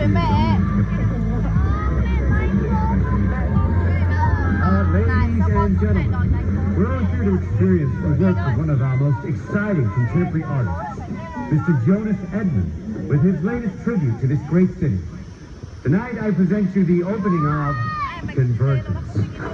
明咩？Ladies and gentlemen, we're all here to experience the work of one of our most exciting contemporary artists, Mr. Jonas Edmond, with his latest tribute to this great city. Tonight I present you the opening of Convergence.